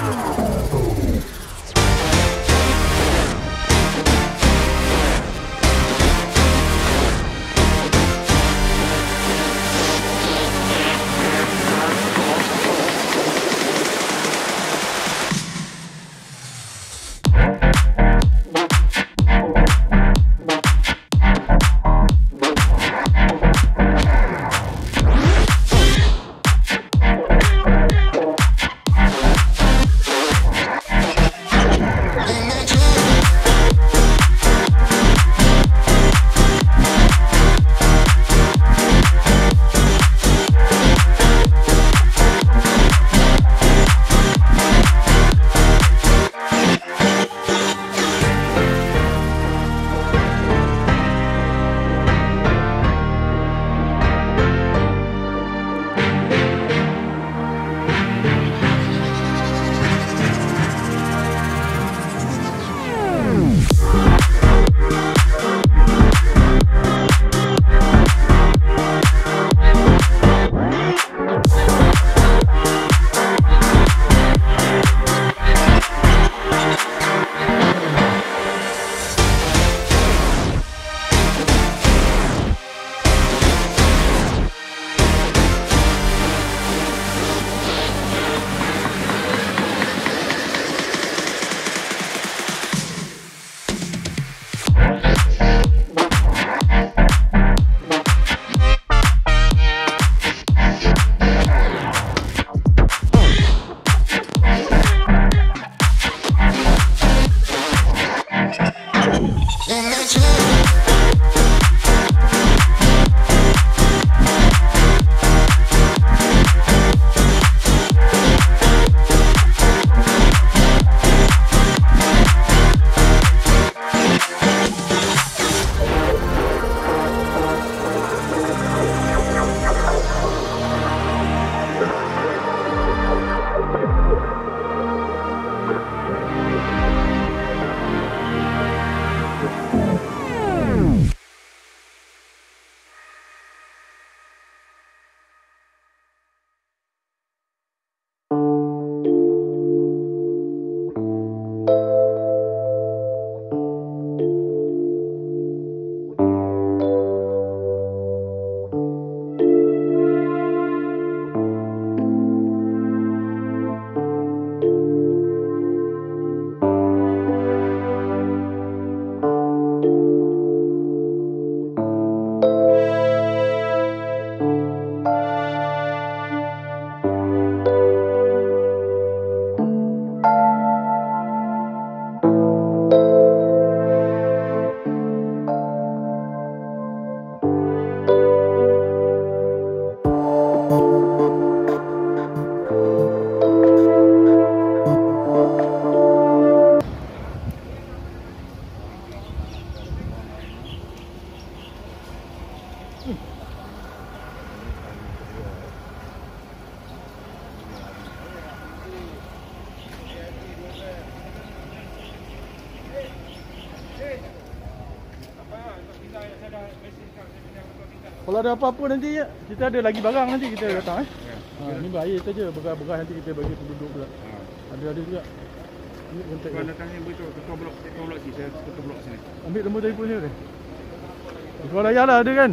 Oh, Kalau ada apa-apa nanti ya, kita ada lagi barang nanti kita datang eh. Ya. Ha, ni air saja, beras-beras nanti kita bagi penduduk pula. Ha. Ada ada juga. Ni kontak dia. datang ni beritahu ketua blok, ketua blok sini, saya ketua blok sini. Ambil nombor telefon dia dia. Kau layan lah ada kan?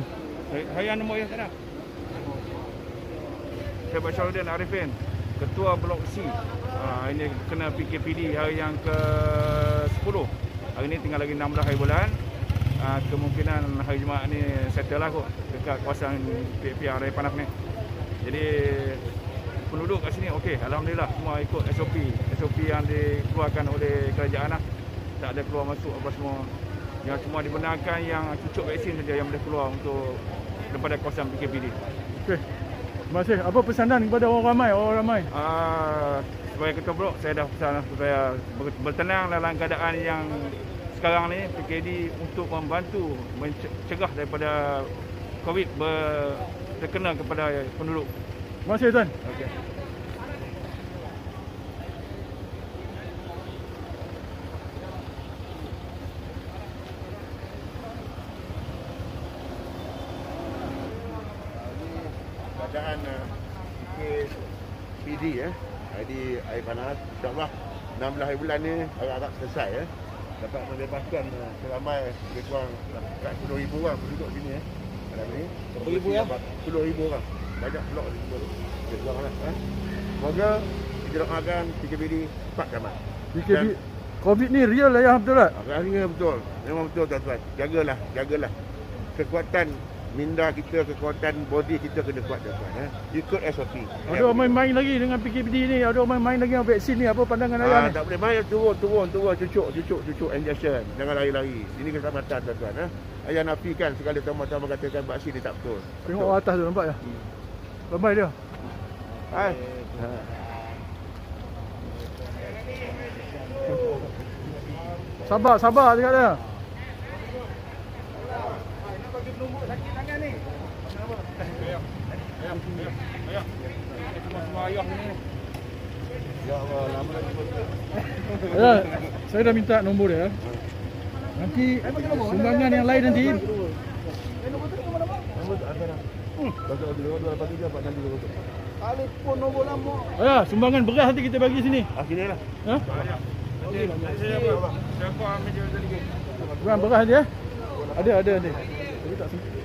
Saya, nombor yang sana. Saya Basharudin Arifin, ketua blok C. Ha, ini kena PKPD hari yang ke-10. Hari ni tinggal lagi 16 hari bulan. Ha, kemungkinan hari Jumaat ni settle lah kot dekat kawasan pihak-pihak Raya Panas ni. Jadi penduduk kat sini okey, alhamdulillah semua ikut SOP. SOP yang dikeluarkan oleh kerajaan lah. Tak ada keluar masuk apa semua. Yang cuma dibenarkan yang cucuk vaksin saja yang boleh keluar untuk daripada kawasan PKPD. Okey. Terima kasih. Apa pesanan kepada orang ramai, orang ramai? Uh, sebagai ketua blok saya dah pesan lah supaya ber- bertenang dalam keadaan yang sekarang ni PKD untuk membantu mencegah daripada COVID ber, terkena kepada penduduk. Terima kasih tuan. Okay. keadaan uh, PD ya. Jadi air panas insya-Allah 16 hari bulan ni agak-agak selesai ya. Dapat membebaskan uh, seramai lebih kurang kat 10,000 orang penduduk sini ya. Malam ni 10,000 ya? 10,000 orang. Banyak blok di sini. Lebih kurang lah ya. Semoga kita doakan PKPD cepat selamat. PKP Covid ni real lah ya betul tak? Akhirnya betul. Memang betul tuan-tuan. Jagalah, jagalah. Kekuatan minda kita, kekuatan body kita kena kuat tuan-tuan. Eh. Ikut SOP. Ada orang main-main lagi dengan PKPD ni, ada orang main-main lagi dengan vaksin ni. Apa pandangan ayah Ah, ni? tak boleh main turun, turun, turun, cucuk, cucuk, cucuk injection. Jangan lari-lari. Ini keselamatan tuan-tuan. Eh. Ayah nafikan segala tamu-tamu katakan vaksin ni tak betul. Tengok betul. atas tu nampak ya? Ramai dia. Hai. Ha. Sabar, sabar cakap dia. Semua ayah ni. Ya Allah, lama lagi. Ya, saya dah minta nombor dia. Nanti sumbangan yang lain nanti. Nombor tak ada dah. Hmm. Pasal ada dua dapat tiga, empat enam dua. Telefon nombor lama. Ya, sumbangan beras nanti kita bagi sini. Ah, sini lah. Ha? Saya apa? Siapa ambil dia tadi? Bukan beras dia. Ada, ada, ada. Tapi tak sempat.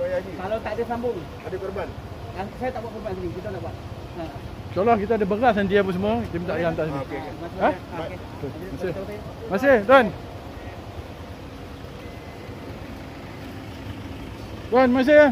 Bayar haji. Kalau tak ada sambung, Ada korban. saya tak buat korban sini. Kita nak buat. Ha. InsyaAllah kita ada beras nanti apa semua. Kita minta ayah hantar sini. Ah, okey, okey. Masuk Ha? Terima kasih. Terima kasih, Tuan. Tuan, terima kasih. ya.